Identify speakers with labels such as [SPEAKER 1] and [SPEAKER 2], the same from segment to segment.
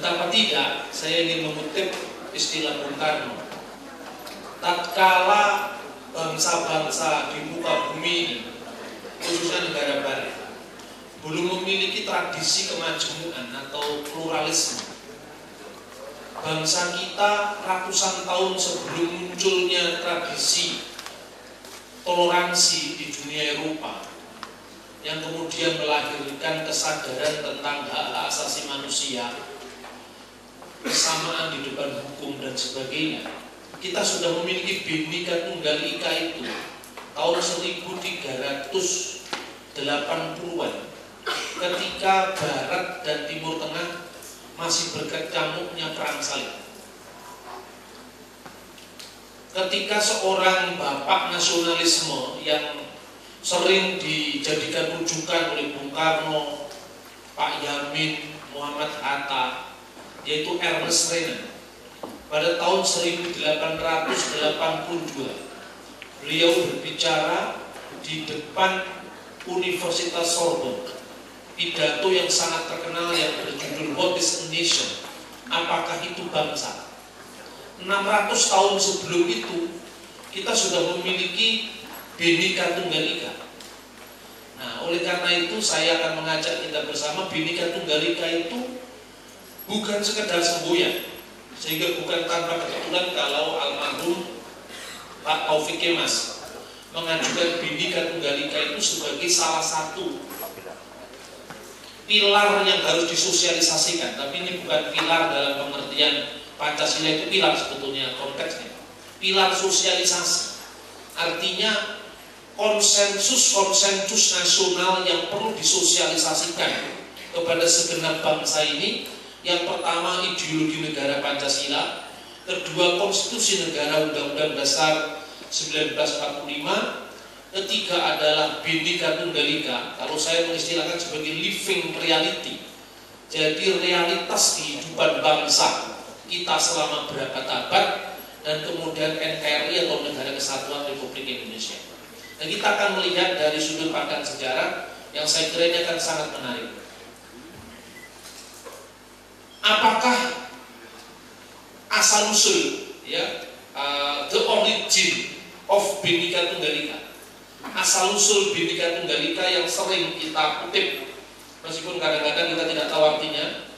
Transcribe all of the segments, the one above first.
[SPEAKER 1] Betapa tidak, saya ingin mengutip istilah Bung Karno. Tatkala bangsa-bangsa di muka bumi ini, khususnya negara barat, belum memiliki tradisi kemajemukan atau pluralisme. Bangsa kita ratusan tahun sebelum munculnya tradisi toleransi di dunia Eropa yang kemudian melahirkan kesadaran tentang hak asasi manusia, kesamaan di depan hukum dan sebagainya kita sudah memiliki Bhinneka Tunggal Ika itu tahun 1380-an ketika Barat dan Timur Tengah masih berkecamuknya perang salib. Ketika seorang bapak nasionalisme yang sering dijadikan rujukan oleh Bung Karno, Pak Yamin, Muhammad Hatta, yaitu Ernest Renan pada tahun 1882 beliau berbicara di depan Universitas Sorbonne pidato yang sangat terkenal yang berjudul What is a Nation? Apakah itu bangsa? 600 tahun sebelum itu kita sudah memiliki Bhinneka Tunggal Ika. Nah, oleh karena itu saya akan mengajak kita bersama Bhinneka Tunggal Ika itu bukan sekedar semboyan, sehingga bukan tanpa kebetulan kalau almarhum Pak Taufik Kemas mengajukan Bhinneka Tunggal Ika itu sebagai salah satu pilar yang harus disosialisasikan. Tapi ini bukan pilar dalam pengertian Pancasila itu pilar sebetulnya konteksnya. Pilar sosialisasi. Artinya konsensus-konsensus nasional yang perlu disosialisasikan kepada segenap bangsa ini yang pertama ideologi negara Pancasila, kedua konstitusi negara Undang-Undang Dasar 1945, ketiga adalah Bhinneka Tunggal kalau saya mengistilahkan sebagai living reality. Jadi realitas kehidupan bangsa kita selama berapa abad dan kemudian NKRI atau Negara Kesatuan Republik Indonesia. Dan kita akan melihat dari sudut pandang sejarah yang saya kira ini akan sangat menarik apakah asal usul ya uh, the origin of Bhinneka Tunggal Ika? Asal usul Bhinneka Tunggal Ika yang sering kita kutip meskipun kadang-kadang kita tidak tahu artinya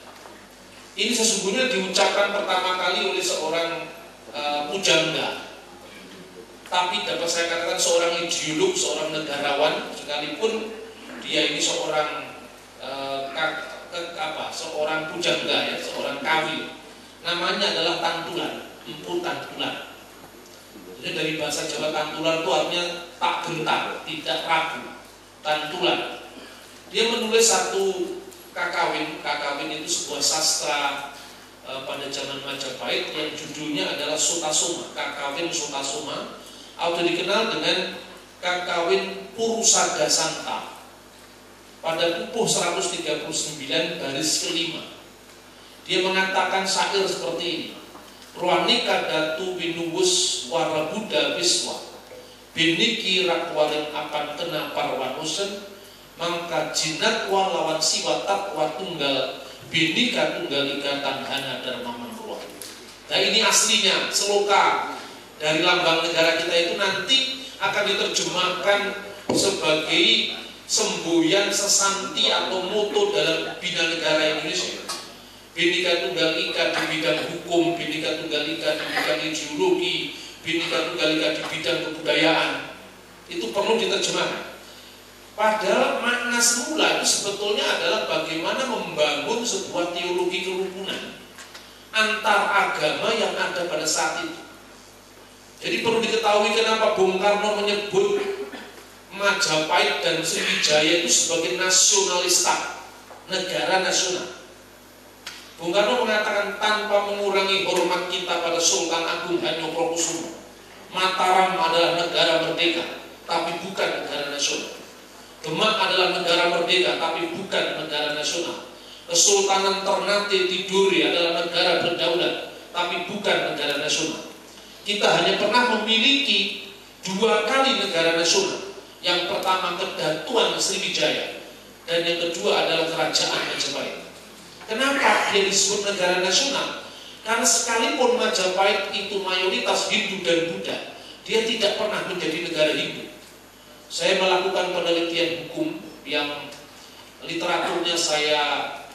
[SPEAKER 1] ini sesungguhnya diucapkan pertama kali oleh seorang uh, pujangga. Tapi dapat saya katakan seorang ideolog, seorang negarawan sekalipun dia ini seorang uh, apa seorang pujangga ya seorang kawin. Namanya adalah tantulan empu tantulan. Jadi dari bahasa Jawa tantulan itu artinya tak gentar tidak ragu. Tantulan. Dia menulis satu kakawin. Kakawin itu sebuah sastra e, pada zaman Majapahit yang judulnya adalah Sutasoma kakawin Sutasoma atau dikenal dengan kakawin Purusada Santa pada pupuh 139 baris kelima. Dia mengatakan syair seperti ini. Ruanika datu winuwus wara Buddha biswa. Biniki rakwaring apan kena parwanusen mangka jinat walawan siwa takwa tunggal binika tunggal ika tanhana dharma manruah. Nah ini aslinya seloka dari lambang negara kita itu nanti akan diterjemahkan sebagai semboyan sesanti atau moto dalam bina negara Indonesia. Bhinneka Tunggal Ika di bidang hukum, Bhinneka Tunggal Ika di bidang ideologi, Bhinneka Tunggal Ika di bidang kebudayaan. Itu perlu diterjemahkan. Padahal makna semula itu sebetulnya adalah bagaimana membangun sebuah teologi kerukunan antar agama yang ada pada saat itu. Jadi perlu diketahui kenapa Bung Karno menyebut Majapahit dan Sriwijaya itu sebagai nasionalista negara nasional. Bung Karno mengatakan tanpa mengurangi hormat kita pada Sultan Agung Hanyokrokusumo, Mataram adalah negara merdeka tapi bukan negara nasional. Demak adalah negara merdeka, tapi bukan negara nasional. Kesultanan Ternate Tiduri adalah negara berdaulat, tapi bukan negara nasional. Kita hanya pernah memiliki dua kali negara nasional. Yang pertama Kedatuan Sriwijaya dan yang kedua adalah Kerajaan Majapahit. Kenapa dia disebut negara nasional? Karena sekalipun Majapahit itu mayoritas Hindu dan Buddha, dia tidak pernah menjadi negara Hindu. Saya melakukan penelitian hukum yang literaturnya saya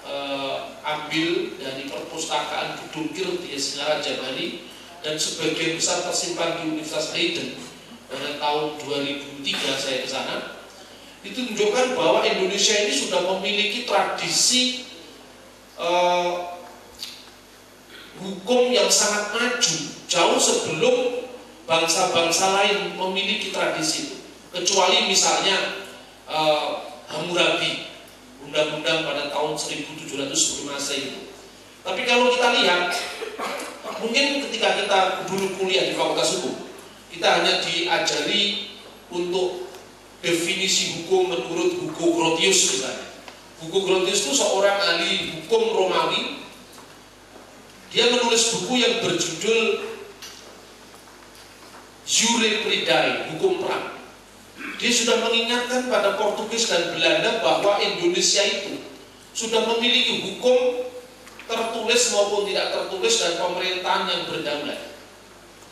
[SPEAKER 1] uh, ambil dari perpustakaan Gedung Kirti Singaraja Bali dan sebagian besar tersimpan di Universitas Leiden pada tahun 2003 saya ke sana itu menunjukkan bahwa Indonesia ini sudah memiliki tradisi uh, hukum yang sangat maju jauh sebelum bangsa-bangsa lain memiliki tradisi itu. Kecuali misalnya uh, Hammurabi undang-undang pada tahun 1700 sebelum Masehi itu. Tapi kalau kita lihat mungkin ketika kita dulu kuliah di Fakultas Hukum kita hanya diajari untuk definisi hukum menurut buku Grotius misalnya. Buku Grotius itu seorang ahli hukum Romawi. Dia menulis buku yang berjudul Jure Pridai, hukum perang. Dia sudah mengingatkan pada Portugis dan Belanda bahwa Indonesia itu sudah memiliki hukum tertulis maupun tidak tertulis dan pemerintahan yang berdaulat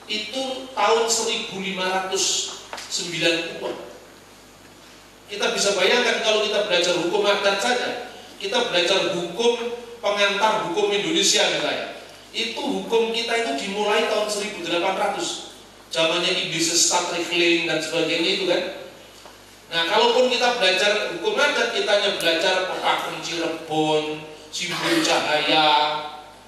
[SPEAKER 1] itu tahun 1590-an. Kita bisa bayangkan kalau kita belajar hukum adat saja, kita belajar hukum pengantar hukum Indonesia misalnya. Itu hukum kita itu dimulai tahun 1800. Zamannya Iblis Statrikling dan sebagainya itu kan. Nah, kalaupun kita belajar hukum adat, kita hanya belajar Pepakung Cirebon, Simbol Cahaya,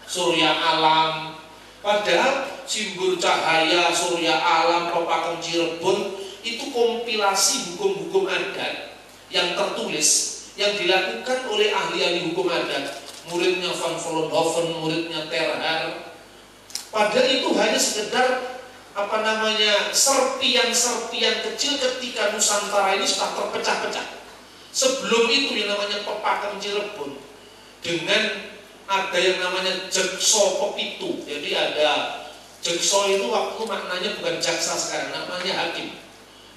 [SPEAKER 1] Surya Alam. Padahal simbol cahaya, surya alam, pepakem Cirebon itu kompilasi hukum-hukum adat yang tertulis yang dilakukan oleh ahli-ahli hukum adat. Muridnya Van Vollenhoven, muridnya Terhar. Padahal itu hanya sekedar apa namanya serpian-serpian kecil ketika Nusantara ini sudah terpecah-pecah. Sebelum itu yang namanya pepakem Cirebon dengan ada yang namanya jekso pepitu. Jadi ada Jaksa itu waktu maknanya bukan jaksa sekarang, namanya hakim.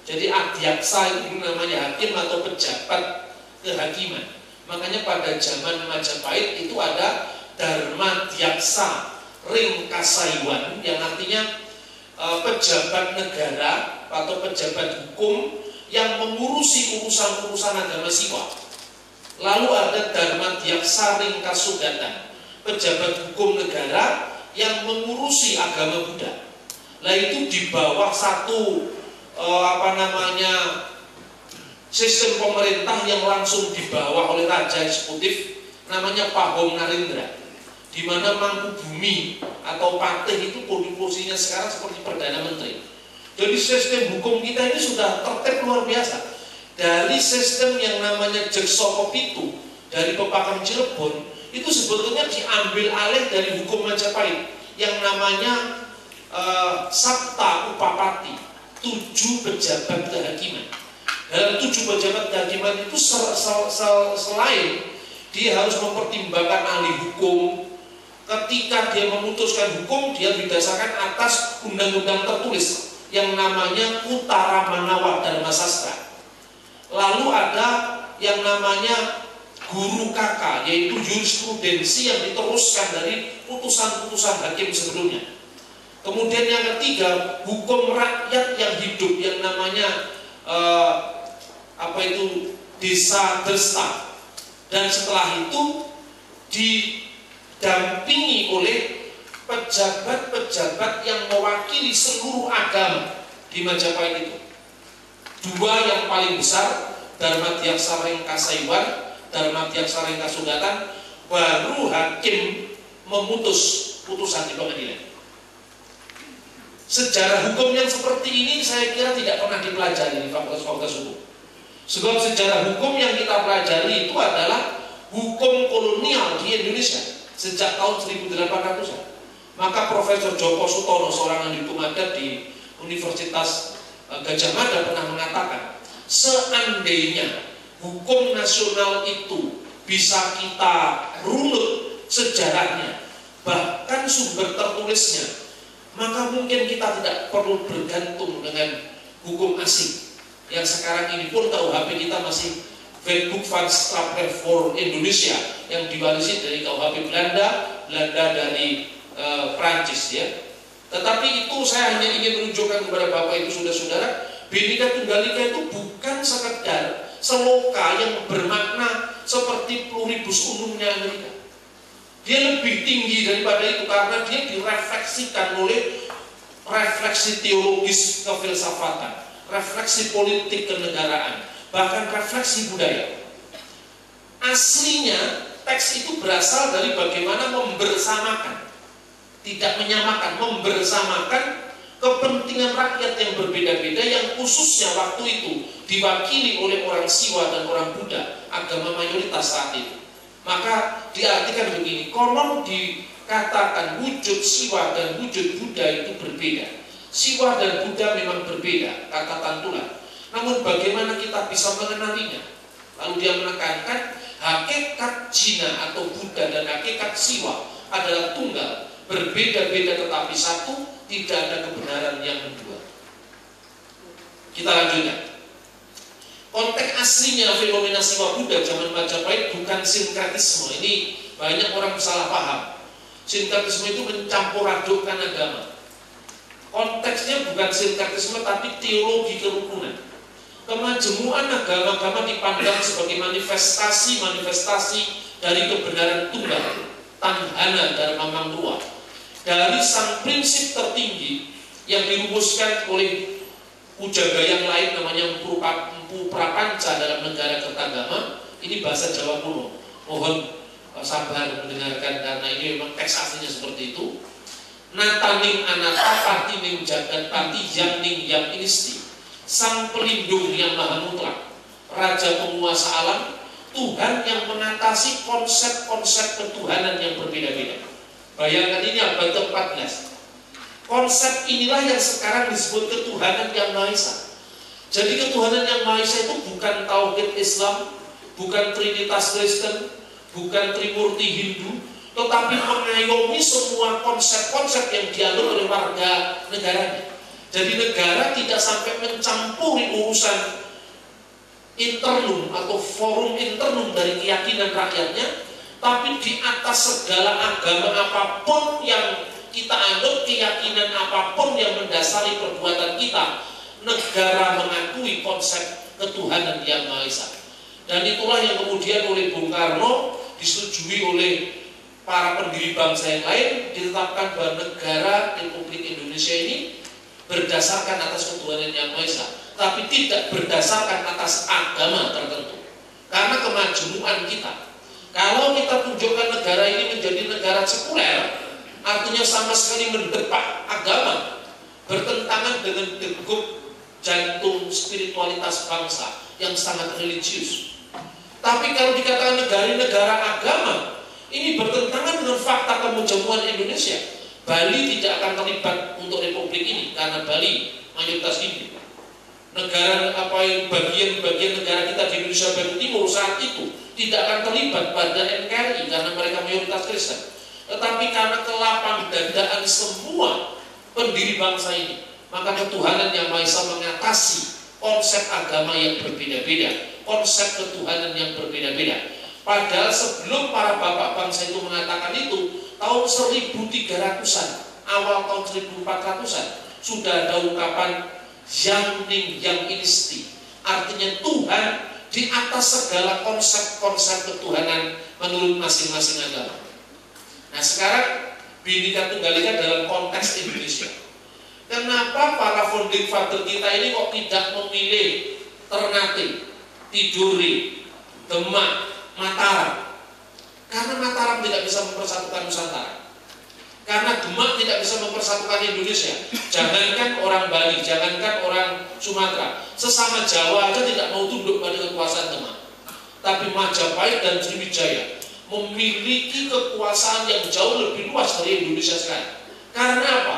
[SPEAKER 1] Jadi adiaksa itu namanya hakim atau pejabat kehakiman. Makanya pada zaman Majapahit itu ada Dharma Diaksa Ring Kasaiwan yang artinya e, pejabat negara atau pejabat hukum yang mengurusi urusan-urusan agama siwa. Lalu ada Dharma Diaksa Ring Kasugatan, pejabat hukum negara yang mengurusi agama Buddha. Nah itu di bawah satu eh, apa namanya sistem pemerintah yang langsung dibawa oleh raja eksekutif namanya Pahom Narendra di mana Mangku Bumi atau Patih itu posisinya sekarang seperti Perdana Menteri. Jadi sistem hukum kita ini sudah tertib luar biasa. Dari sistem yang namanya Jeksoko itu dari Pepakam Cirebon itu sebetulnya diambil alih dari hukum Majapahit yang namanya uh, Sabta Upapati, tujuh pejabat kehakiman. Dalam tujuh pejabat kehakiman itu sel, sel, sel, selain dia harus mempertimbangkan ahli hukum, ketika dia memutuskan hukum dia didasarkan atas undang-undang tertulis yang namanya Utara Manawa Dharma Sastra. Lalu ada yang namanya guru kakak yaitu jurisprudensi yang diteruskan dari putusan-putusan hakim sebelumnya. Kemudian yang ketiga hukum rakyat yang hidup yang namanya uh, apa itu desa desa dan setelah itu didampingi oleh pejabat-pejabat yang mewakili seluruh agama di Majapahit itu. Dua yang paling besar Dharma Diaksara Kasaiwan Dharma Tiaksara Kasugatan baru hakim memutus putusan di pengadilan. Sejarah hukum yang seperti ini saya kira tidak pernah dipelajari di fakultas-fakultas hukum. Sebab sejarah hukum yang kita pelajari itu adalah hukum kolonial di Indonesia sejak tahun 1800-an. Maka Profesor Joko Sutono, seorang ahli hukum adat di Universitas Gajah Mada pernah mengatakan, seandainya hukum nasional itu bisa kita runut sejarahnya, bahkan sumber tertulisnya, maka mungkin kita tidak perlu bergantung dengan hukum asing. Yang sekarang ini pun KUHP kita masih Wetboek van Strafrecht Indonesia yang diwarisi dari KUHP Belanda, Belanda dari e, Prancis ya. Tetapi itu saya hanya ingin menunjukkan kepada Bapak Ibu Saudara-saudara, Bhinneka Tunggal Ika itu bukan sekedar seloka yang bermakna seperti pluribus umumnya Amerika. Dia lebih tinggi daripada itu karena dia direfleksikan oleh refleksi teologis kefilsafatan, refleksi politik kenegaraan, bahkan refleksi budaya. Aslinya teks itu berasal dari bagaimana membersamakan tidak menyamakan, membersamakan kepentingan rakyat yang berbeda-beda yang khususnya waktu itu diwakili oleh orang Siwa dan orang Buddha, agama mayoritas saat itu. Maka diartikan begini, konon dikatakan wujud Siwa dan wujud Buddha itu berbeda. Siwa dan Buddha memang berbeda, kata Tantulan. Namun bagaimana kita bisa mengenalinya? Lalu dia menekankan hakikat Cina atau Buddha dan hakikat Siwa adalah tunggal berbeda-beda tetapi satu, tidak ada kebenaran yang kedua. Kita lanjutkan. Konteks aslinya fenomena siwa Buddha zaman Majapahit bukan sinkretisme. Ini banyak orang salah paham. Sinkretisme itu mencampur adukkan agama. Konteksnya bukan sinkretisme tapi teologi kerukunan. Kemajemuan agama-agama dipandang sebagai manifestasi-manifestasi dari kebenaran tunggal Tanhana dan Mamang Tua dari sang prinsip tertinggi yang dirumuskan oleh ujaga yang lain namanya Empu Prapanca dalam negara Kertagama ini bahasa Jawa kuno. Mohon sabar mendengarkan karena ini memang teks aslinya seperti itu. Nataning anata partining jagat pati yang ning yang inisti. Sang pelindung yang maha mutlak raja penguasa alam Tuhan yang mengatasi konsep-konsep ketuhanan yang berbeda-beda. Bayangkan ini abad ke-14. Konsep inilah yang sekarang disebut ketuhanan yang Maha Esa. Jadi ketuhanan yang Maha Esa itu bukan tauhid Islam, bukan trinitas Kristen, bukan trimurti Hindu, tetapi mengayomi semua konsep-konsep yang dianut oleh warga negaranya. Jadi negara tidak sampai mencampuri urusan internum atau forum internum dari keyakinan rakyatnya tapi di atas segala agama apa pun yang kita anut keyakinan apa pun yang mendasari perbuatan kita negara mengakui konsep ketuhanan yang Maha Esa dan itulah yang kemudian oleh Bung Karno disetujui oleh para pendiri bangsa yang lain ditetapkan bahwa negara Republik Indonesia ini berdasarkan atas ketuhanan yang Maha Esa tapi tidak berdasarkan atas agama tertentu. Karena kemajuan kita. Kalau kita tunjukkan negara ini menjadi negara sekuler, artinya sama sekali mendepak agama, bertentangan dengan degup jantung spiritualitas bangsa yang sangat religius. Tapi kalau dikatakan negara-negara agama, ini bertentangan dengan fakta kemujamuan Indonesia. Bali tidak akan terlibat untuk republik ini karena Bali mayoritas Hindu negara apa yang bagian-bagian negara kita di Indonesia bagian timur saat itu tidak akan terlibat pada NKRI karena mereka mayoritas Kristen. Tetapi karena kelapang dadaan semua pendiri bangsa ini, maka ketuhanan yang Maha Esa mengatasi konsep agama yang berbeda-beda, konsep ketuhanan yang berbeda-beda. Padahal sebelum para bapak bangsa itu mengatakan itu, tahun 1300-an, awal tahun 1400-an, sudah ada ungkapan yang ning yang inisti artinya Tuhan di atas segala konsep-konsep ketuhanan menurut masing-masing agama. Nah sekarang Bhinneka Tunggal Ika dalam konteks Indonesia. Kenapa para founding father kita ini kok tidak memilih Ternate, Tiduri, Demak, Mataram? Karena Mataram tidak bisa mempersatukan Nusantara. Karena Demak tidak bisa mempersatukan Indonesia. Jangankan orang Bali, jangankan orang Sumatera. Sesama Jawa aja tidak mau tunduk pada kekuasaan Demak. Tapi Majapahit dan Sriwijaya memiliki kekuasaan yang jauh lebih luas dari Indonesia sekarang. Karena apa?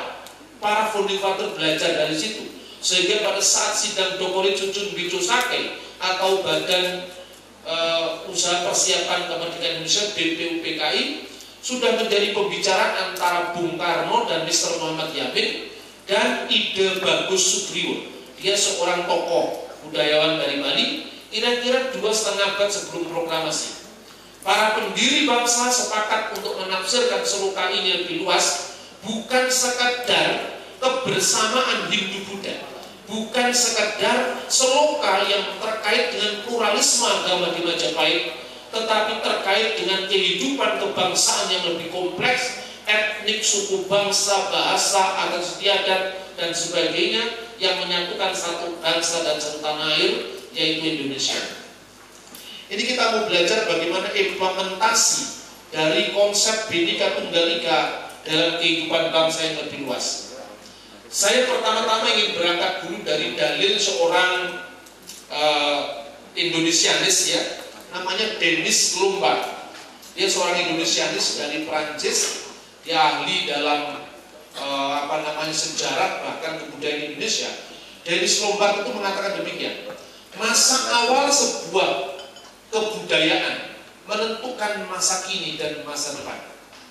[SPEAKER 1] Para founding belajar dari situ. Sehingga pada saat sidang Dokori Cucun Bicosake atau Badan uh, Usaha Persiapan Kemerdekaan Indonesia BPUPKI sudah menjadi pembicaraan antara Bung Karno dan Mr. Muhammad Yamin dan ide Bagus Sugriwo. Dia seorang tokoh budayawan dari Bali, kira-kira dua setengah abad sebelum proklamasi. Para pendiri bangsa sepakat untuk menafsirkan seluka ini lebih luas, bukan sekadar kebersamaan Hindu-Buddha, bukan sekedar seloka yang terkait dengan pluralisme agama di Majapahit, tetapi terkait dengan kehidupan kebangsaan yang lebih kompleks, etnik, suku bangsa, bahasa, adat istiadat, dan sebagainya yang menyatukan satu bangsa dan satu tanah air, yaitu Indonesia. Ini kita mau belajar bagaimana implementasi dari konsep Bhinneka Tunggal Ika dalam kehidupan bangsa yang lebih luas. Saya pertama-tama ingin berangkat dulu dari dalil seorang uh, Indonesianis ya, namanya Dennis Lombard. Dia seorang Indonesianis dari Prancis, dia ahli dalam uh, apa namanya sejarah bahkan kebudayaan Indonesia. Dennis Lombard itu mengatakan demikian. Masa awal sebuah kebudayaan menentukan masa kini dan masa depan.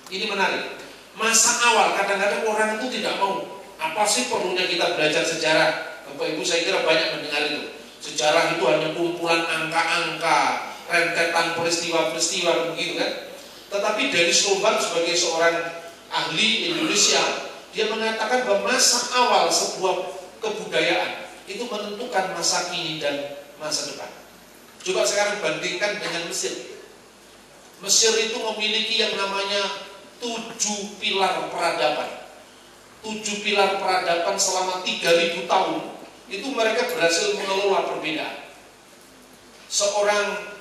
[SPEAKER 1] Ini menarik. Masa awal kadang-kadang orang itu tidak mau. Apa sih perlunya kita belajar sejarah? Bapak Ibu saya kira banyak mendengar itu. Sejarah itu hanya kumpulan angka-angka, rentetan peristiwa-peristiwa begitu kan. Tetapi dari Slovan sebagai seorang ahli Indonesia, dia mengatakan bahwa masa awal sebuah kebudayaan itu menentukan masa kini dan masa depan. Coba sekarang bandingkan dengan Mesir. Mesir itu memiliki yang namanya tujuh pilar peradaban. Tujuh pilar peradaban selama 3000 tahun itu mereka berhasil mengelola perbedaan. Seorang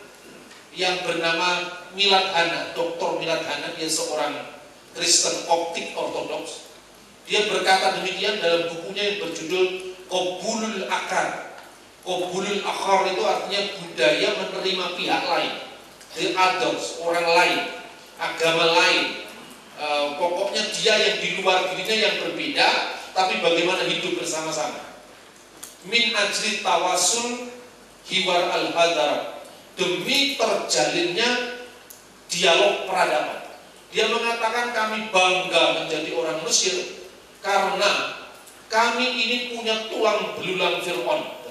[SPEAKER 1] yang bernama Milad Hana, Dr. Milad Hana, dia seorang Kristen Koptik Ortodoks. Dia berkata demikian dalam bukunya yang berjudul Kobulul Akar Kobulul akhar itu artinya budaya menerima pihak lain The others, orang lain Agama lain e, Pokoknya dia yang di luar dirinya yang berbeda Tapi bagaimana hidup bersama-sama Min ajri tawasul hiwar al-hadar Demi terjalinnya dialog peradaban Dia mengatakan kami bangga menjadi orang Mesir Karena kami ini punya tulang belulang Fir'aun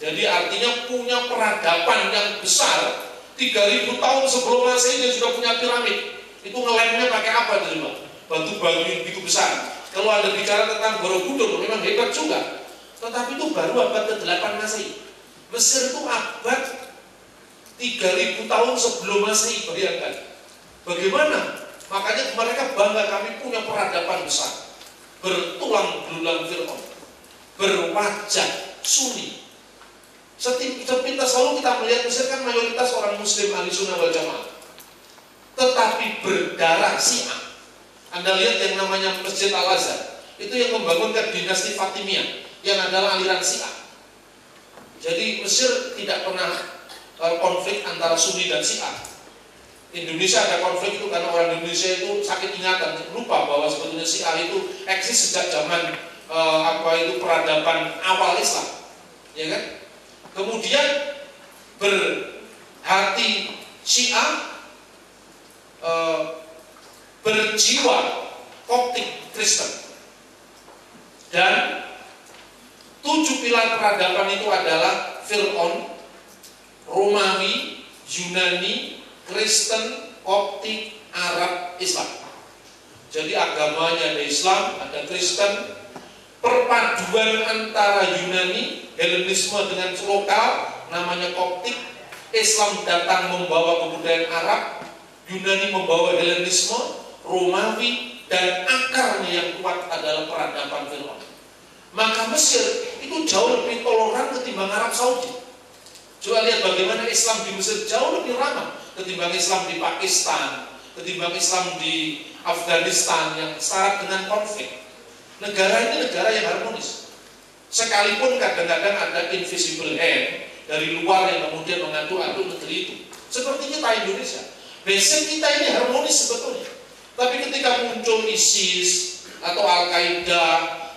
[SPEAKER 1] jadi artinya punya peradaban yang besar 3000 tahun sebelum Masehi dia sudah punya piramid. Itu ngelemnya pakai apa itu? Batu batu yang begitu besar. Kalau ada bicara tentang Borobudur memang hebat juga. Tetapi itu baru abad ke-8 Masehi. Mesir itu abad 3000 tahun sebelum Masehi, bayangkan. Bagaimana? Makanya mereka bangga kami punya peradaban besar. Bertulang belulang Fir'aun. Berwajah Sunni Sepintas selalu kita melihat Mesir kan mayoritas orang muslim ahli sunnah wal jamaah. Tetapi berdarah Syiah. Anda lihat yang namanya Masjid Al Azhar. Itu yang membangunkan dinasti Fatimiyah yang adalah aliran Syiah. Jadi Mesir tidak pernah konflik antara Sunni dan Syiah. Indonesia ada konflik itu karena orang Indonesia itu sakit ingatan, lupa bahwa sebetulnya Syiah itu eksis sejak zaman eh, apa itu peradaban awal Islam, ya kan? kemudian berhati Syiah e, berjiwa Koptik Kristen dan tujuh pilar peradaban itu adalah Fir'aun, Romawi, Yunani, Kristen, Koptik, Arab, Islam. Jadi agamanya ada Islam, ada Kristen, perpaduan antara Yunani, Helenisme dengan lokal, namanya Koptik, Islam datang membawa kebudayaan Arab, Yunani membawa Helenisme, Romawi, dan akarnya yang kuat adalah peradaban Fir'aun. Maka Mesir itu jauh lebih toleran ketimbang Arab Saudi. Coba lihat bagaimana Islam di Mesir jauh lebih ramah ketimbang Islam di Pakistan, ketimbang Islam di Afghanistan yang syarat dengan konflik. Negara ini negara yang harmonis. Sekalipun kadang-kadang ada invisible hand dari luar yang kemudian mengatur-atur negeri itu. Seperti kita Indonesia. Basic kita ini harmonis sebetulnya. Tapi ketika muncul ISIS atau Al-Qaeda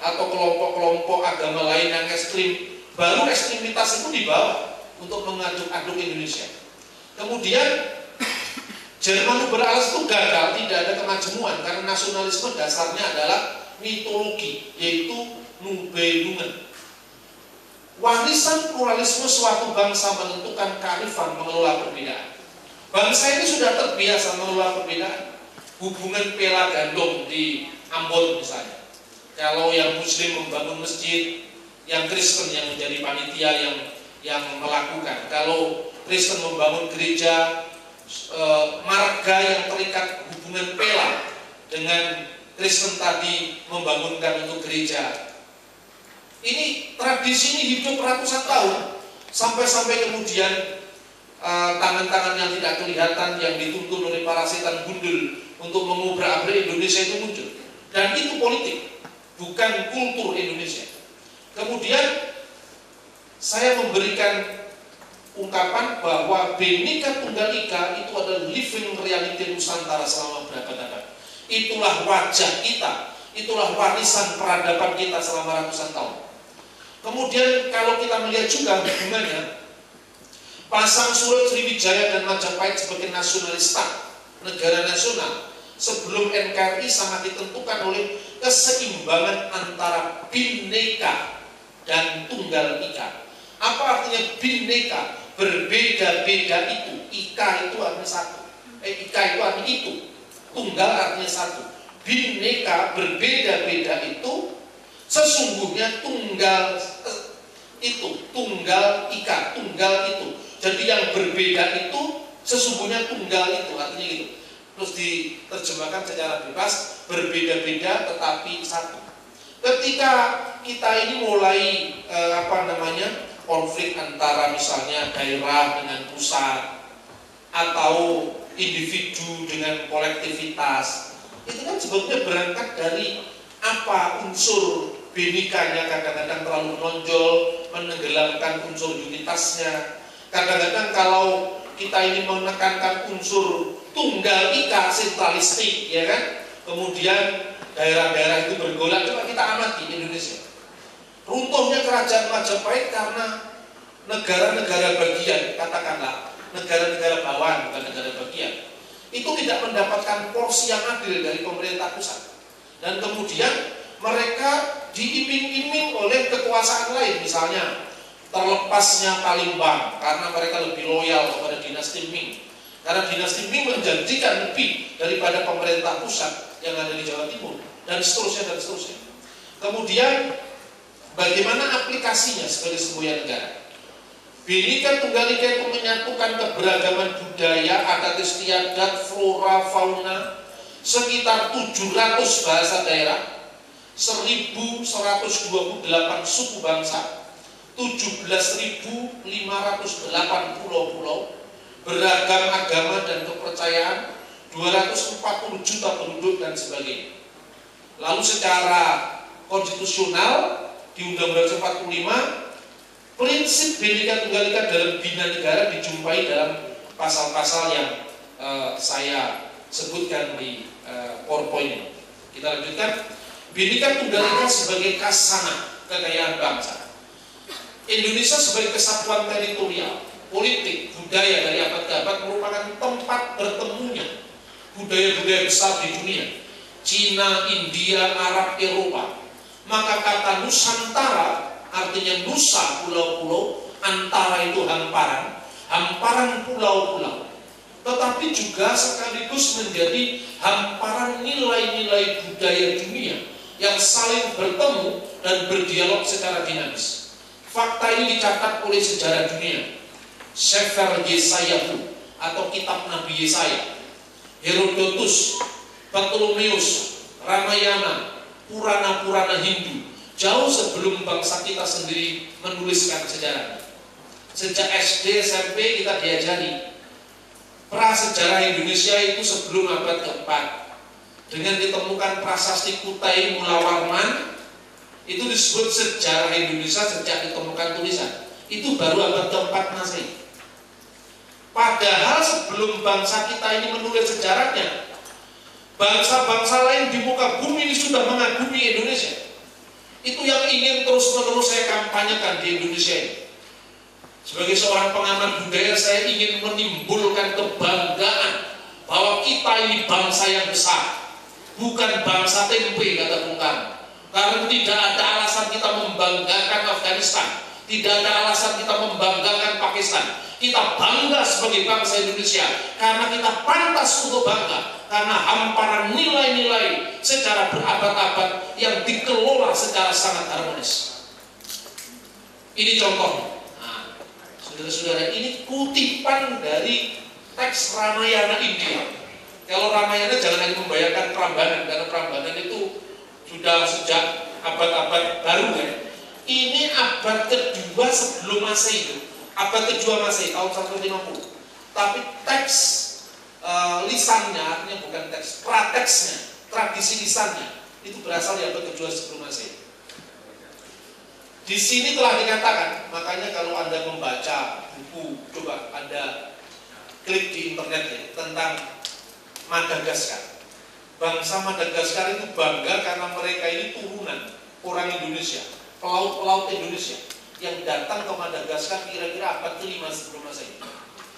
[SPEAKER 1] atau kelompok-kelompok agama lain yang ekstrim, baru ekstremitas itu dibawa untuk mengaduk-aduk Indonesia. Kemudian Jerman beralas itu gagal, tidak ada kemajemuan karena nasionalisme dasarnya adalah mitologi, yaitu Nubelungen. Warisan pluralisme suatu bangsa menentukan kearifan mengelola perbedaan. Bangsa ini sudah terbiasa mengelola perbedaan. Hubungan pela gandong di Ambon misalnya. Kalau yang Muslim membangun masjid, yang Kristen yang menjadi panitia yang yang melakukan. Kalau Kristen membangun gereja, e, marga yang terikat hubungan pela dengan Kristen tadi membangunkan untuk gereja. Ini tradisi ini hidup ratusan tahun sampai-sampai kemudian eh, tangan-tangan yang tidak kelihatan yang dituntun oleh para setan gundul untuk mengubrak-abrik Indonesia itu muncul. Dan itu politik, bukan kultur Indonesia. Kemudian saya memberikan ungkapan bahwa Bhinneka Tunggal Ika itu adalah living reality Nusantara selama berabad-abad. Itulah wajah kita, itulah warisan peradaban kita selama ratusan tahun. Kemudian kalau kita melihat juga hubungannya, pasang surut Sriwijaya dan Majapahit sebagai nasionalista, negara nasional, sebelum NKRI sangat ditentukan oleh keseimbangan antara bineka dan tunggal ika. Apa artinya bineka? berbeda-beda itu. Ika itu artinya satu. Eh, ika itu artinya itu. Tunggal artinya satu. Bineka berbeda-beda itu sesungguhnya tunggal eh, itu tunggal ika tunggal itu. Jadi yang berbeda itu sesungguhnya tunggal itu artinya itu terus diterjemahkan secara bebas berbeda-beda tetapi satu. Ketika kita ini mulai eh, apa namanya konflik antara misalnya daerah dengan pusat atau individu dengan kolektivitas. Itu kan sebetulnya berangkat dari apa unsur binikanya. Kadang-kadang terlalu menonjol menenggelamkan unsur unitasnya. Kadang-kadang kalau kita ini menekankan unsur tunggal ika sentralistik ya kan? Kemudian daerah-daerah itu bergolak coba kita amati Indonesia Runtuhnya kerajaan Majapahit karena negara-negara bagian, katakanlah negara-negara bawah bukan negara bagian, itu tidak mendapatkan porsi yang adil dari pemerintah pusat. Dan kemudian mereka diiming-iming oleh kekuasaan lain, misalnya terlepasnya Palembang karena mereka lebih loyal kepada dinasti Ming. Karena dinasti Ming menjanjikan lebih daripada pemerintah pusat yang ada di Jawa Timur dan seterusnya dan seterusnya. Kemudian Bagaimana aplikasinya sebagai sebuah negara? Bhinneka Tunggal Ika itu menyatukan keberagaman budaya, adat istiadat, flora, fauna, sekitar 700 bahasa daerah, 1128 suku bangsa, 17.508 pulau-pulau, beragam agama dan kepercayaan, 240 juta penduduk dan sebagainya. Lalu secara konstitusional di Undang-Undang 45 prinsip Bhinneka Tunggal Ika dalam bina negara dijumpai dalam pasal-pasal yang uh, saya sebutkan di uh, PowerPoint. Kita lanjutkan. Bhinneka Tunggal Ika sebagai kasana kekayaan bangsa. Indonesia sebagai kesatuan teritorial, politik, budaya dari abad ke abad merupakan tempat bertemunya budaya-budaya besar di dunia. Cina, India, Arab, Eropa maka kata Nusantara artinya Nusa pulau-pulau, antara itu hamparan, hamparan pulau-pulau. Tetapi juga sekaligus menjadi hamparan nilai-nilai budaya dunia yang saling bertemu dan berdialog secara dinamis. Fakta ini dicatat oleh sejarah dunia. Sefer Yesayahu atau kitab Nabi Yesaya, Herodotus, Ptolemeus, Ramayana, Purana-Purana Hindu jauh sebelum bangsa kita sendiri menuliskan sejarah. Sejak SD SMP kita diajari prasejarah Indonesia itu sebelum abad keempat dengan ditemukan prasasti Kutai Mulawarman itu disebut sejarah Indonesia sejak ditemukan tulisan itu baru abad keempat Masehi. Padahal sebelum bangsa kita ini menulis sejarahnya, Bangsa-bangsa lain di muka bumi ini sudah mengagumi Indonesia. Itu yang ingin terus-menerus saya kampanyekan di Indonesia ini. Sebagai seorang pengamat budaya, saya ingin menimbulkan kebanggaan bahwa kita ini bangsa yang besar, bukan bangsa tempe kata Bung Karno. Karena tidak ada alasan kita membanggakan Afghanistan, tidak ada alasan kita membanggakan Pakistan. Kita bangga sebagai bangsa Indonesia karena kita pantas untuk bangga karena hamparan nilai-nilai secara berabad-abad yang dikelola secara sangat harmonis. Ini contoh. Nah, saudara-saudara, ini kutipan dari teks Ramayana India. Kalau Ramayana jangan hanya membayangkan Prambanan karena Prambanan itu sudah sejak abad-abad baru ya. Ini abad kedua sebelum Masehi. Abad kedua masih tahun 150 tapi teks uh, lisannya artinya bukan teks prateksnya tradisi lisannya itu berasal dari abad kedua sebelum masih di sini telah dikatakan makanya kalau anda membaca buku coba anda klik di internet ya tentang Madagaskar. Bangsa Madagaskar itu bangga karena mereka ini turunan orang Indonesia pelaut-pelaut Indonesia yang datang ke Madagaskar kira-kira abad ke-5 sebelum Masehi.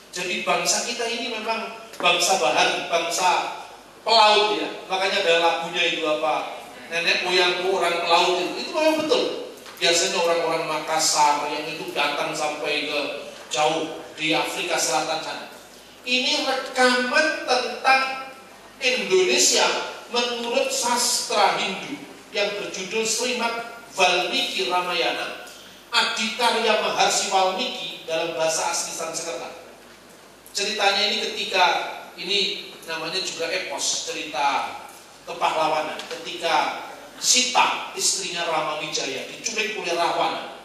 [SPEAKER 1] Jadi bangsa kita ini memang bangsa bahari, bangsa pelaut ya. Makanya ada lagunya itu apa? Nenek moyangku orang pelaut itu. Itu memang betul. Biasanya orang-orang Makassar yang itu datang sampai ke jauh di Afrika Selatan sana. Ini rekaman tentang Indonesia menurut sastra Hindu yang berjudul Srimad Valmiki Ramayana Adikarya Maharsi Walmiki dalam bahasa asli Sanskerta. Ceritanya ini ketika ini namanya juga epos cerita kepahlawanan ketika Sita istrinya Rama Wijaya diculik oleh Rawana.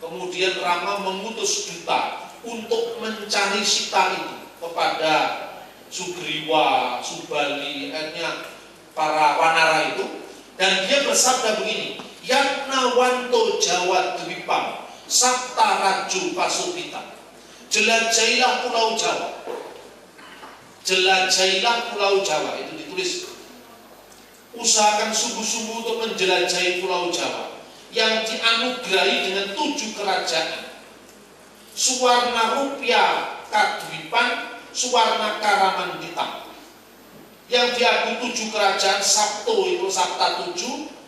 [SPEAKER 1] Kemudian Rama mengutus duta untuk mencari Sita itu kepada Sugriwa, Subali, akhirnya para wanara itu dan dia bersabda begini, Yatnawanto Jawa Dwipam Sabta Raju Pasupita. Jelajahilah Pulau Jawa. Jelajahilah Pulau Jawa Itu ditulis. Usahakan sungguh-sungguh untuk menjelajahi Pulau Jawa Yang dianugerahi dengan tujuh kerajaan. Suwarna Rupiah Kadwipan Suwarna Karaman Hitam yang diaku tujuh kerajaan Sabto itu Sabta tujuh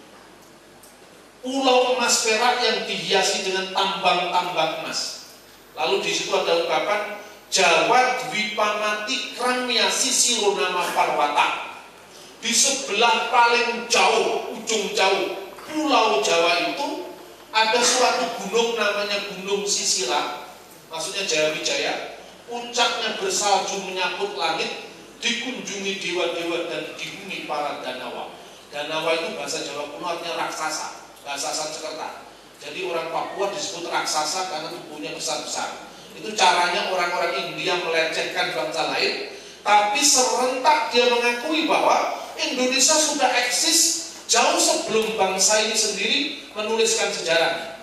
[SPEAKER 1] pulau emas perak yang dihiasi dengan tambang-tambang emas. Lalu di situ ada ungkapan Jawa Dwipamati Krangnya Sisiro nama Parwata. Di sebelah paling jauh, ujung jauh pulau Jawa itu ada suatu gunung namanya Gunung Sisira, maksudnya Jaya Wijaya. Puncaknya bersalju menyaput langit, dikunjungi dewa-dewa dan dihuni para danawa. Danawa itu bahasa Jawa kuno artinya raksasa bahasa Sanskerta. Jadi orang Papua disebut raksasa karena tubuhnya besar-besar. Itu caranya orang-orang India melecehkan bangsa lain, tapi serentak dia mengakui bahwa Indonesia sudah eksis jauh sebelum bangsa ini sendiri menuliskan sejarah.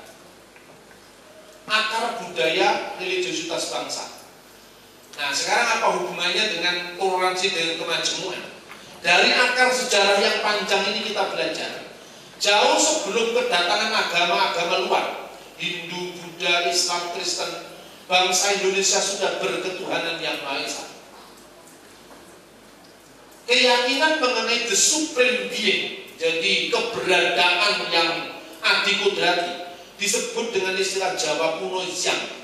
[SPEAKER 1] Akar budaya religiositas bangsa. Nah sekarang apa hubungannya dengan toleransi dan kemajemukan? Dari akar sejarah yang panjang ini kita belajar Jauh sebelum kedatangan agama-agama luar, Hindu, Buddha, Islam, Kristen, bangsa Indonesia sudah berketuhanan yang Maha Esa. Keyakinan mengenai the supreme being, jadi keberadaan yang adikudrati, disebut dengan istilah Jawa kuno Yang.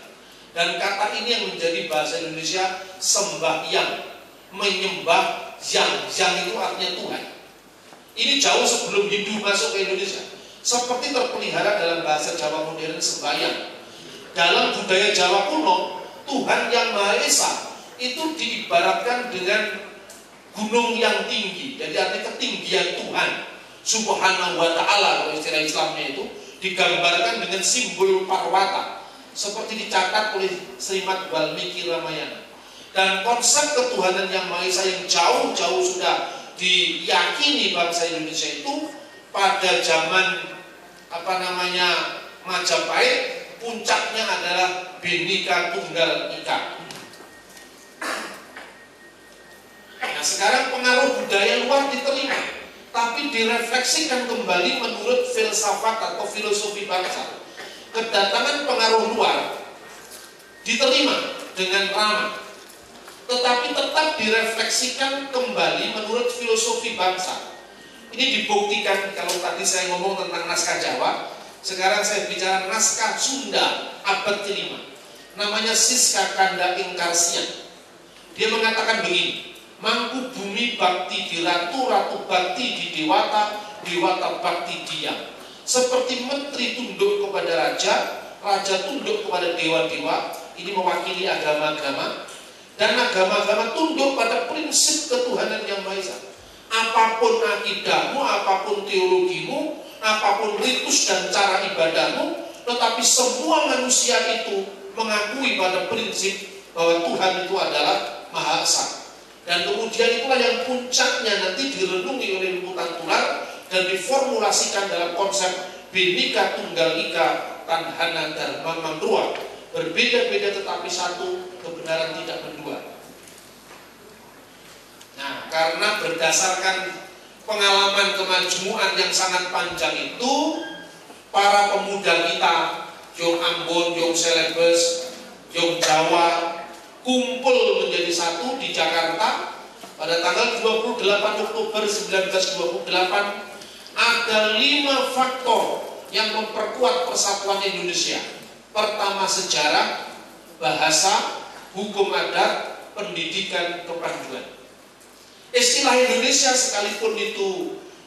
[SPEAKER 1] Dan kata ini yang menjadi bahasa Indonesia sembahyang, menyembah yang, yang itu artinya Tuhan. Ini jauh sebelum Hindu masuk ke Indonesia. Seperti terpelihara dalam bahasa Jawa modern sembahyang. Dalam budaya Jawa kuno, Tuhan yang Maha Esa itu diibaratkan dengan gunung yang tinggi. Jadi artinya ketinggian Tuhan Subhanahu wa taala kalau istilah Islamnya itu digambarkan dengan simbol parwata seperti dicatat oleh Srimad Walmiki Ramayana. Dan konsep ketuhanan yang Maha Esa yang jauh-jauh sudah diyakini bangsa Indonesia itu pada zaman apa namanya Majapahit puncaknya adalah Bhinneka Tunggal Ika. Nah sekarang pengaruh budaya luar diterima, tapi direfleksikan kembali menurut filsafat atau filosofi bangsa. Kedatangan pengaruh luar diterima dengan ramah, tetapi tetap direfleksikan kembali menurut filosofi bangsa. Ini dibuktikan kalau tadi saya ngomong tentang naskah Jawa, sekarang saya bicara naskah Sunda abad kelima. Namanya Siska Kanda Ingkarsian. Dia mengatakan begini, Mangku bumi bakti di ratu, ratu bakti di dewata, dewata bakti diam. Seperti menteri tunduk kepada raja, raja tunduk kepada dewa-dewa, ini mewakili agama-agama, dan agama-agama tunduk pada prinsip ketuhanan yang Maha Esa. Apa pun akidahmu, apa pun teologimu, apa pun ritus dan cara ibadahmu, tetapi semua manusia itu mengakui pada prinsip bahwa Tuhan itu adalah Maha Esa. Dan kemudian itulah yang puncaknya nanti direnungi oleh liputan tular dan diformulasikan dalam konsep Binika Tunggal Ika Tanhana Dharma Mandrua. Berbeda-beda tetapi satu kebenaran tidak berdua. Nah, karena berdasarkan pengalaman kemajmuan yang sangat panjang itu, para pemuda kita, Jong Ambon, Jong Selebes, Jong Jawa, kumpul menjadi satu di Jakarta pada tanggal 28 Oktober 1928 ada lima faktor yang memperkuat persatuan Indonesia. Pertama sejarah, bahasa, hukum adat, pendidikan, kepanduan. Istilah Indonesia sekalipun itu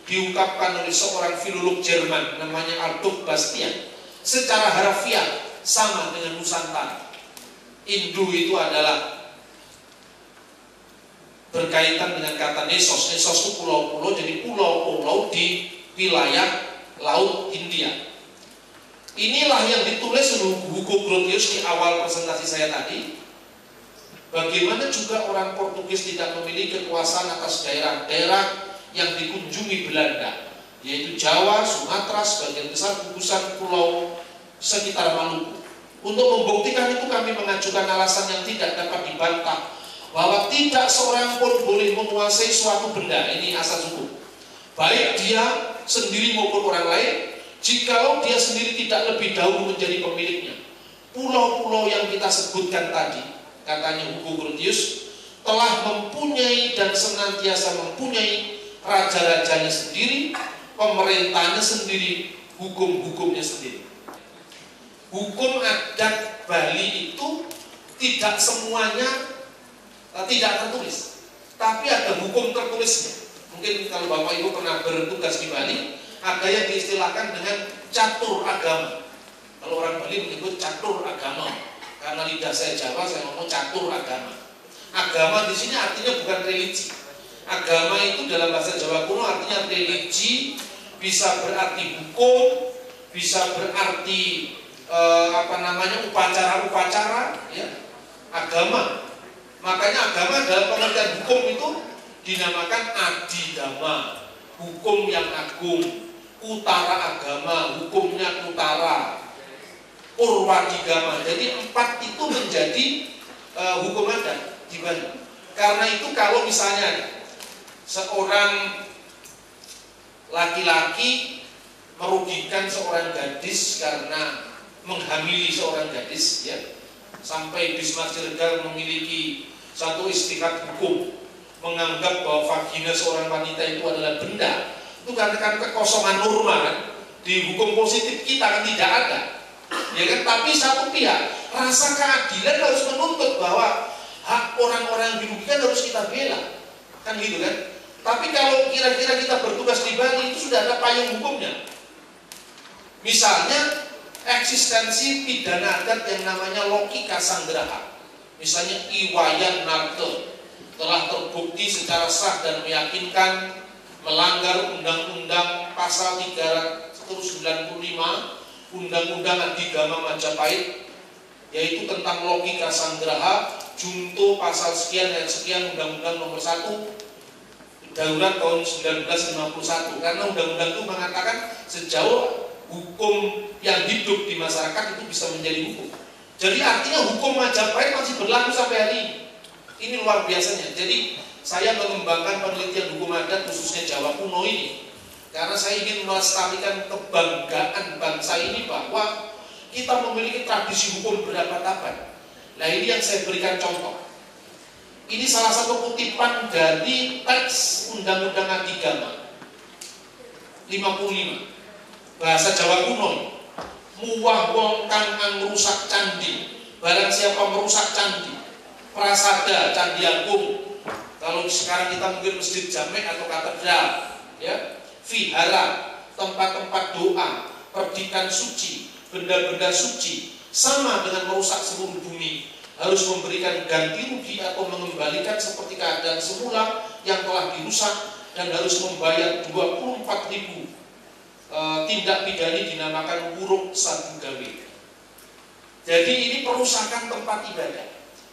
[SPEAKER 1] diungkapkan oleh seorang filolog Jerman namanya Adolf Bastian secara harafiah sama dengan Nusantara Hindu itu adalah berkaitan dengan kata Nesos. Nesos itu pulau-pulau, jadi pulau-pulau di wilayah Laut India. Inilah yang ditulis Hugo Grotius di awal presentasi saya tadi. Bagaimana juga orang Portugis tidak memiliki kekuasaan atas daerah-daerah yang dikunjungi Belanda, yaitu Jawa, Sumatera, sebagian besar gugusan pulau sekitar Maluku. Untuk membuktikan itu kami mengajukan alasan yang tidak dapat dibantah bahwa tidak seorang pun boleh menguasai suatu benda ini asal hukum baik dia sendiri maupun orang lain jikalau dia sendiri tidak lebih dahulu menjadi pemiliknya pulau-pulau yang kita sebutkan tadi katanya Hugo Grotius telah mempunyai dan senantiasa mempunyai raja-rajanya sendiri pemerintahnya sendiri hukum-hukumnya sendiri hukum adat Bali itu tidak semuanya uh, tidak tertulis, tapi ada hukum tertulisnya. Mungkin kalau Bapak Ibu pernah bertugas di Bali, ada yang diistilahkan dengan catur agama. Kalau orang Bali menyebut catur agama, karena lidah saya Jawa, saya ngomong catur agama. Agama di sini artinya bukan religi. Agama itu dalam bahasa Jawa kuno artinya religi, bisa berarti hukum, bisa berarti eh, apa namanya upacara-upacara ya agama makanya agama dalam pengertian hukum itu dinamakan adidama hukum yang agung utara agama hukumnya utara urwadigama jadi empat itu menjadi uh, hukum adat di Bali. Karena itu kalau misalnya seorang laki-laki merugikan seorang gadis karena menghamili seorang gadis ya sampai Bismarck Ciregal memiliki satu istikat hukum menganggap bahwa vagina seorang wanita itu adalah benda. Itu karena kan kekosongan norma kan? Di hukum positif kita kan tidak ada ya kan? Tapi satu pihak rasa keadilan harus menuntut bahwa hak orang-orang yang dirugikan harus kita bela. Kan gitu kan? Tapi kalau kira-kira kita bertugas di Bali itu sudah ada payung hukumnya. Misalnya eksistensi pidana adat yang namanya logika sanggraha misalnya Iwayan Narto telah terbukti secara sah dan meyakinkan melanggar undang-undang pasal 395 Undang-Undang Adigama Majapahit yaitu tentang logika sanggraha junto pasal sekian dan sekian Undang-Undang nomor 1 darurat tahun 1951 karena undang-undang itu mengatakan sejauh hukum yang hidup di masyarakat itu bisa menjadi hukum. Jadi artinya hukum Majapahit masih berlaku sampai hari ini. Ini luar biasanya. Jadi saya mengembangkan penelitian hukum adat khususnya Jawa kuno ini karena saya ingin melestarikan kebanggaan bangsa ini bahwa kita memiliki tradisi hukum berabad-abad. Nah ini yang saya berikan contoh. Ini salah satu kutipan dari teks Undang-Undang Agama 55 bahasa Jawa kuno. Muwah wong kang rusak candi, barang siapa merusak candi, prasada candi agung. Kalau sekarang kita mungkin masjid jamek atau katedral, ya, vihara, tempat-tempat doa, perdikan suci, benda-benda suci, sama dengan merusak seluruh bumi, harus memberikan ganti rugi atau mengembalikan seperti keadaan semula yang telah dirusak dan harus membayar 24 ribu e, tindak pidana dinamakan buruk satu gawe. Jadi ini perusakan tempat ibadah.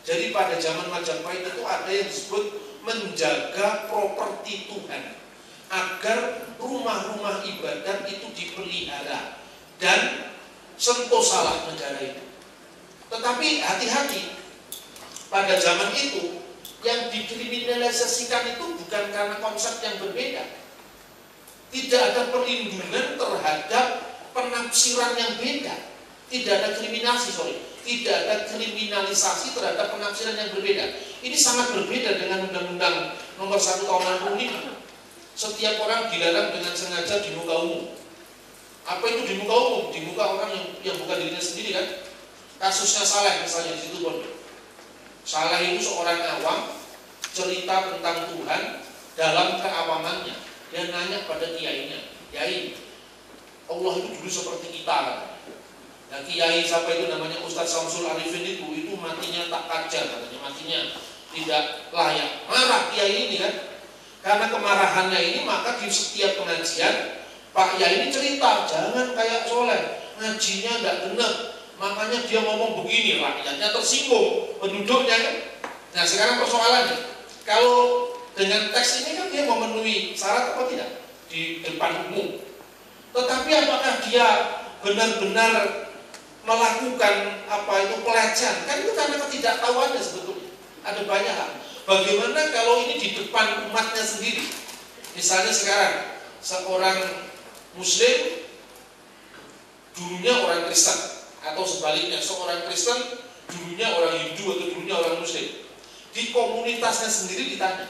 [SPEAKER 1] Jadi pada zaman Majapahit itu ada yang disebut menjaga properti Tuhan agar rumah-rumah ibadat itu dipelihara dan sentuh salah negara itu. Tetapi hati-hati pada zaman itu yang dikriminalisasikan itu bukan karena konsep yang berbeda. Tidak ada perlindungan terhadap penafsiran yang beda. Tidak ada kriminasi, sorry. Tidak ada kriminalisasi terhadap penafsiran yang berbeda. Ini sangat berbeda dengan Undang-Undang Nomor 1 Tahun 65. Setiap orang dilarang dengan sengaja di muka umum. Apa itu di muka umum? Di muka orang yang, yang bukan dirinya sendiri kan? Kasusnya Saleh misalnya di situ pondok. Saleh itu seorang awam cerita tentang Tuhan dalam keawamannya. Dia nanya pada kiainya, Kiai, Allah itu dulu seperti kita Nah kiai siapa itu namanya Ustadz Samsul Arifin itu itu matinya tak kajar katanya matinya tidak layak. Marah kiai ini kan. Karena kemarahannya ini maka di setiap pengajian Pak Yai ini cerita jangan kayak soleh ngajinya nggak benar. Makanya dia ngomong begini rakyatnya tersinggung penduduknya kan. Nah sekarang persoalannya kalau dengan teks ini kan dia memenuhi syarat apa tidak? Di depan umum. Tetapi apakah dia benar-benar melakukan apa itu pelecehan? Kan itu karena ketidaktahuannya sebetulnya. Ada banyak hal bagaimana kalau ini di depan umatnya sendiri? Misalnya sekarang seorang muslim dulunya orang Kristen atau sebaliknya seorang Kristen dulunya orang Hindu atau dulunya orang Muslim. Di komunitasnya sendiri ditanya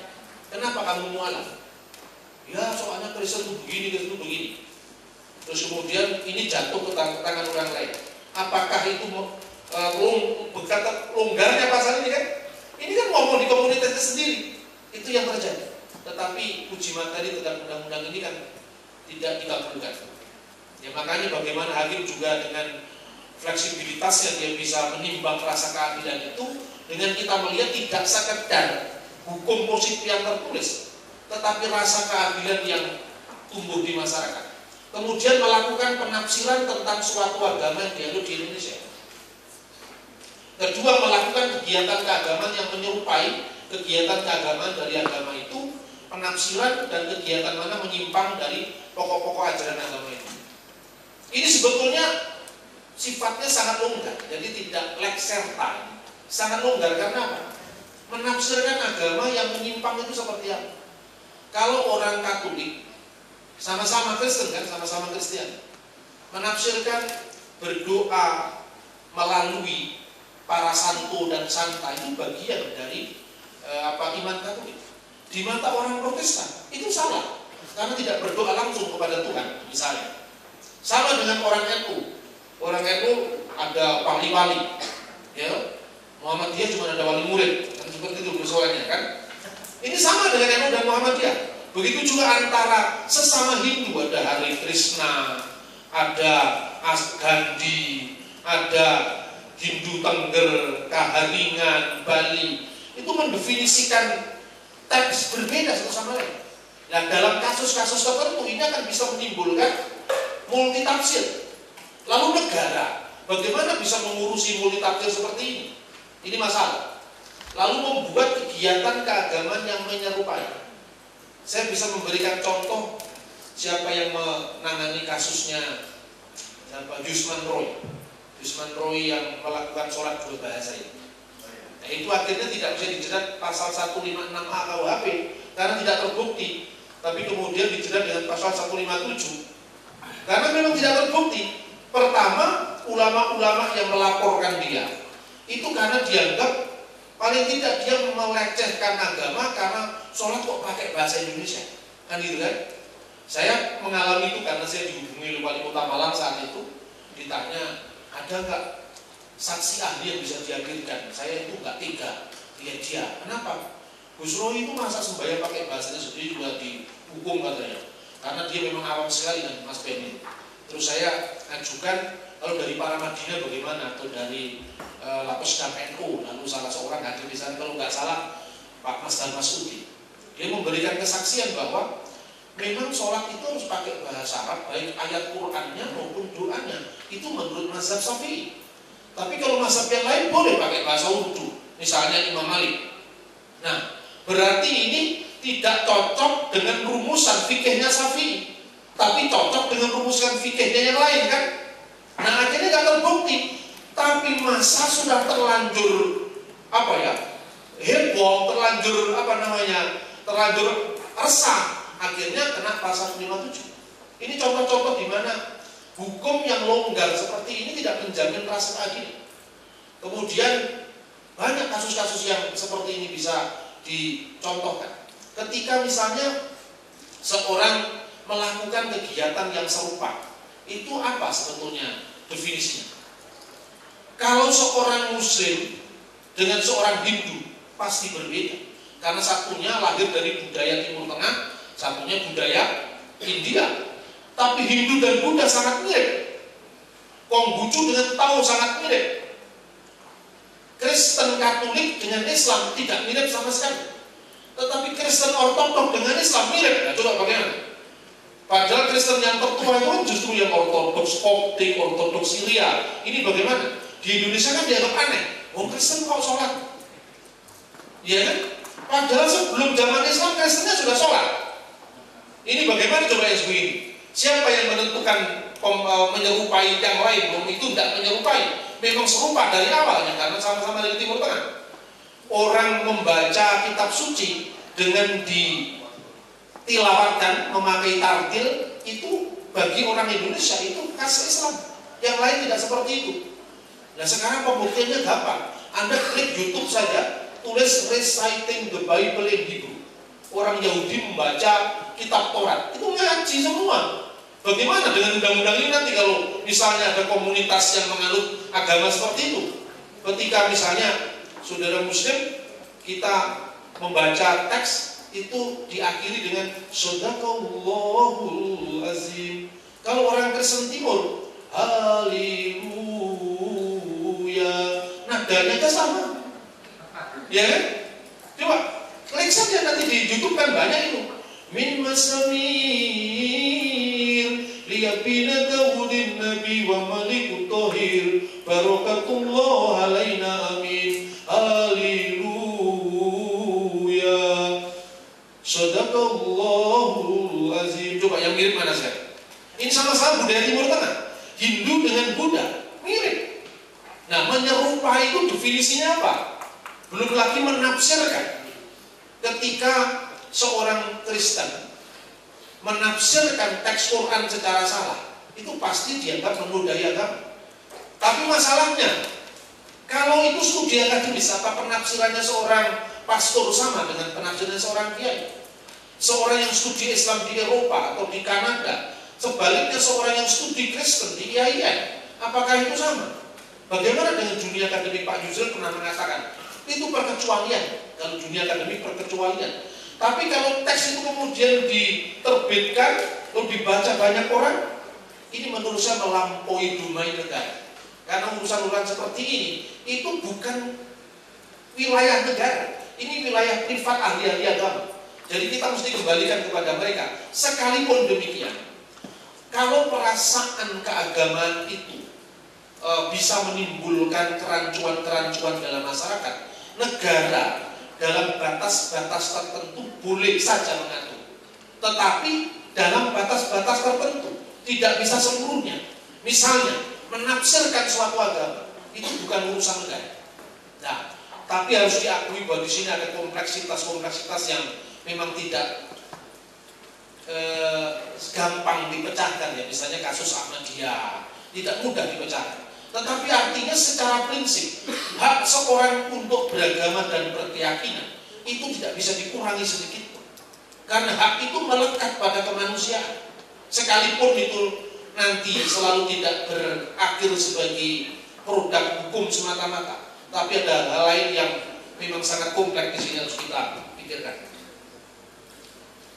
[SPEAKER 1] kenapa kamu mualaf? Ya soalnya Kristen itu begini Kristen itu begini. Terus kemudian ini jatuh ke tangan, tangan orang lain. Apakah itu uh, lung, berkata longgarnya pasal ini kan ini kan ngomong di komunitasnya sendiri. Itu yang terjadi. Tetapi puji materi tentang undang-undang ini kan tidak dikabulkan ya makanya bagaimana hakim juga dengan fleksibilitas yang dia bisa menimbang rasa keadilan itu dengan kita melihat tidak sekedar hukum positif yang tertulis tetapi rasa keadilan yang tumbuh di masyarakat. Kemudian melakukan penafsiran tentang suatu agama yang dianut di Indonesia kedua melakukan kegiatan keagamaan yang menyerupai kegiatan keagamaan dari agama itu penafsiran dan kegiatan mana menyimpang dari pokok-pokok ajaran agama itu ini sebetulnya sifatnya sangat longgar, jadi tidak lekserta. Sangat longgar karena apa? Menafsirkan agama yang menyimpang itu seperti apa? Kalau orang Katolik sama-sama Kristen kan, sama-sama Kristen, menafsirkan berdoa melalui para santo dan santa itu bagian dari e, apa iman Katolik. Di mata orang Protestan itu salah. Karena tidak berdoa langsung kepada Tuhan misalnya. Sama dengan orang NU, orang itu ada wali-wali ya. Muhammadiyah cuma ada wali murid kan seperti itu persoalannya kan? Ini sama dengan NU dan Muhammadiyah. Begitu juga antara sesama Hindu ada Hari Krishna ada As Gandhi ada Hindu Tengger Kaharingan Bali itu mendefinisikan teks berbeda satu sama lain dan dalam kasus-kasus tertentu ini akan bisa menimbulkan multi tafsir Lalu negara, bagaimana bisa mengurusi multitafsir seperti ini? Ini masalah. Lalu membuat kegiatan keagamaan yang menyerupai. Saya bisa memberikan contoh siapa yang menangani kasusnya siapa Yusman Roy. Yusman Roy yang melakukan sholat dua bahasa ini. Nah, itu akhirnya tidak bisa dijerat pasal 156A KUHP karena tidak terbukti. Tapi kemudian dijerat dengan pasal 157 karena memang tidak terbukti. Pertama, ulama-ulama yang melaporkan dia itu karena dianggap paling tidak dia melecehkan agama karena sholat kok pakai bahasa Indonesia kan gitu kan saya mengalami itu karena saya dihubungi oleh wali kota Malang saat itu ditanya ada nggak saksi ahli yang bisa dihadirkan saya itu nggak tiga lihat dia. Kenapa? Gus Roy itu masa sembahyang pakai bahasanya sendiri juga dihukum katanya. Karena dia memang awam sekali dengan Mas Benny. Terus saya ajukan kalau dari para Madinah bagaimana? Atau dari e, Lapis dan NU lalu salah seorang hadir di sana. Kalau nggak salah Pak Mas dan Mas Udi. Dia memberikan kesaksian bahwa memang sholat itu harus pakai bahasa Arab baik ayat Qurannya maupun doanya itu menurut mazhab Syafi'i tapi kalau mazhab yang lain boleh pakai bahasa Urdu, misalnya Imam Malik. Nah, berarti ini tidak cocok dengan rumusan fikihnya Syafi'i, tapi cocok dengan rumusan fikihnya yang lain kan? Nah, akhirnya nggak terbukti. Tapi masa sudah terlanjur apa ya? heboh, terlanjur apa namanya? terlanjur resah, akhirnya kena pasal 57. Ini contoh-contoh di mana Hukum yang longgar seperti ini tidak menjamin rasa keadilan. Kemudian banyak kasus-kasus yang seperti ini bisa dicontohkan. Ketika misalnya seorang melakukan kegiatan yang serupa, itu apa sebetulnya definisinya? Kalau seorang muslim dengan seorang Hindu pasti berbeda. Karena satunya lahir dari budaya Timur Tengah, satunya budaya India. Tapi Hindu dan Buddha sangat mirip. Konghucu dengan Tao sangat mirip. Kristen Katolik dengan Islam tidak mirip sama sekali. Tetapi Kristen Ortodok dengan Islam mirip. Nah, coba bagaimana? Padahal Kristen yang tertua itu kan justru yang Ortodoks Koptik, Ortodoks Syria. Ini bagaimana? Di Indonesia kan dianggap aneh. Oh Kristen kok sholat? Iya kan? Padahal sebelum zaman Islam Kristennya sudah sholat. Ini bagaimana coba yang begini? Siapa yang menentukan eh, menyerupai yang lain? Belum itu tidak menyerupai. Memang serupa dari awalnya karena sama-sama dari Timur Tengah. Orang membaca kitab suci dengan ditilawatkan memakai tartil itu bagi orang Indonesia itu khas Islam. Yang lain tidak seperti itu. Nah sekarang pembuktiannya gampang. Anda klik YouTube saja, tulis reciting the Bible in Hebrew. Orang Yahudi membaca kitab Taurat, itu ngaji semua. Bagaimana dengan undang-undang ini nanti kalau misalnya ada komunitas yang menganut agama seperti itu? Ketika misalnya saudara muslim kita membaca teks itu diakhiri dengan Sodakallahul azim. Kalau orang Kristen Timur, haleluya. Nadanya aja sama. Ya kan? Coba ketik saja nanti di YouTube kan banyak itu. Min masamir liyabina dawudin nabi wa malikut tohir barokatullah alaina amin. Haleluya. Sadaqallahul azim. Coba yang mirip mana saya ini sama-sama budaya timur tengah. Hindu dengan Buddha. Mirip. Nah menyerupai itu definisinya apa? Belum lagi menafsirkan ketika seorang Kristen menafsirkan teks Quran secara salah, itu pasti dianggap menodai agama. Tapi masalahnya, kalau itu studi akademis, apa penafsirannya seorang pastor sama dengan penafsiran seorang kiai? Seorang yang studi Islam di Eropa atau di Kanada, sebaliknya seorang yang studi Kristen di IAIN, apakah itu sama? Bagaimana dengan dunia akademik Pak Yusril pernah mengatakan, itu perkecualian, kalau dunia akademik perkecualian. Tapi kalau teks itu kemudian diterbitkan atau dibaca banyak orang, ini menurut saya melampaui dumai negara. Karena urusan-urusan seperti ini itu bukan wilayah negara, ini wilayah privat ahli-ahli agama. Jadi kita mesti kembalikan kepada mereka. Sekalipun demikian, kalau perasaan keagamaan itu e, bisa menimbulkan kerancuan-kerancuan dalam masyarakat, negara dalam batas-batas tertentu boleh saja mengatur. Tetapi dalam batas-batas tertentu tidak bisa seluruhnya. Misalnya menafsirkan suatu agama itu bukan urusan negara. Nah, Tapi harus diakui bahwa di sini ada kompleksitas-kompleksitas yang memang tidak eh, gampang dipecahkan ya. Misalnya kasus Ahmadiyah tidak mudah dipecahkan. Tetapi artinya secara prinsip hak seorang untuk beragama dan berkeyakinan itu tidak bisa dikurangi sedikit. Karena hak itu melekat pada kemanusiaan. Sekalipun itu nanti selalu tidak berakhir sebagai produk hukum semata-mata. Tapi ada hal lain yang memang sangat kompleks di sini harus kita pikirkan.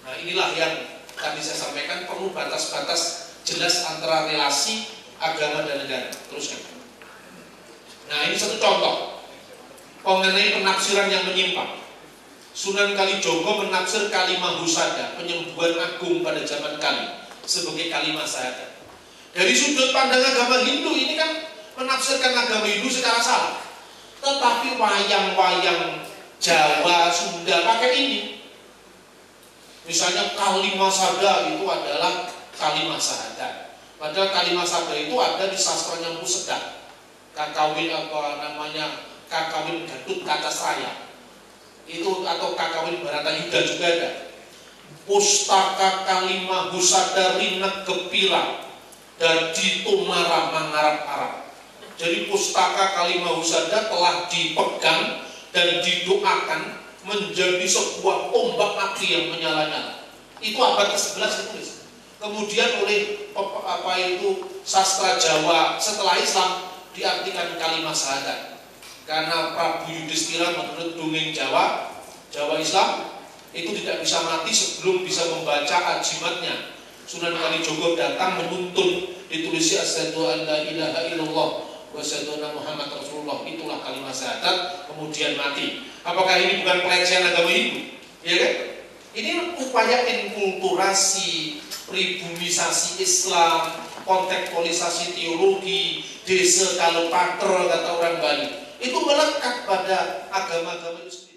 [SPEAKER 1] Nah inilah yang tadi saya sampaikan perlu batas-batas jelas antara relasi agama dan negara. Teruskan. Nah ini satu contoh mengenai penafsiran yang menyimpang. Sunan Kalijogo menafsir kalimat husada, penyembuhan agung pada zaman kali sebagai kalimat syahadat. Dari sudut pandang agama Hindu ini kan menafsirkan agama Hindu secara salah. Tetapi wayang-wayang Jawa, Sunda pakai ini. Misalnya kalimat sada itu adalah kalimat syahadat. Padahal kalimat sada itu ada di sastranya Musedak. Kakawin apa namanya? Kakawin Gadut Kata Saya. Itu atau kakawin Barata Yuda juga ada. Pustaka kalimah rinek kepila dan ditumara mangarap Arab. Jadi pustaka kalimah husada telah dipegang dan didoakan menjadi sebuah tombak api yang menyala-nyala. Itu abad ke-11 ditulis kemudian oleh apa itu sastra Jawa setelah Islam diartikan kalimat syahadat karena Prabu Yudhistira menurut dongeng Jawa, Jawa Islam itu tidak bisa mati sebelum bisa membaca ajimatnya. Sunan Kalijogo datang menuntun ditulis asyhadu an la ilaha illallah wa asyhadu Muhammad Rasulullah itulah kalimat syahadat kemudian mati. Apakah ini bukan pelecehan agama Hindu? Ya kan? Ini upaya inkulturasi, pribumisasi Islam, kontekstualisasi teologi, desa kalau pater kata orang Bali itu melekat pada agama-agama sendiri.